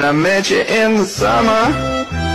And I met you in the summer.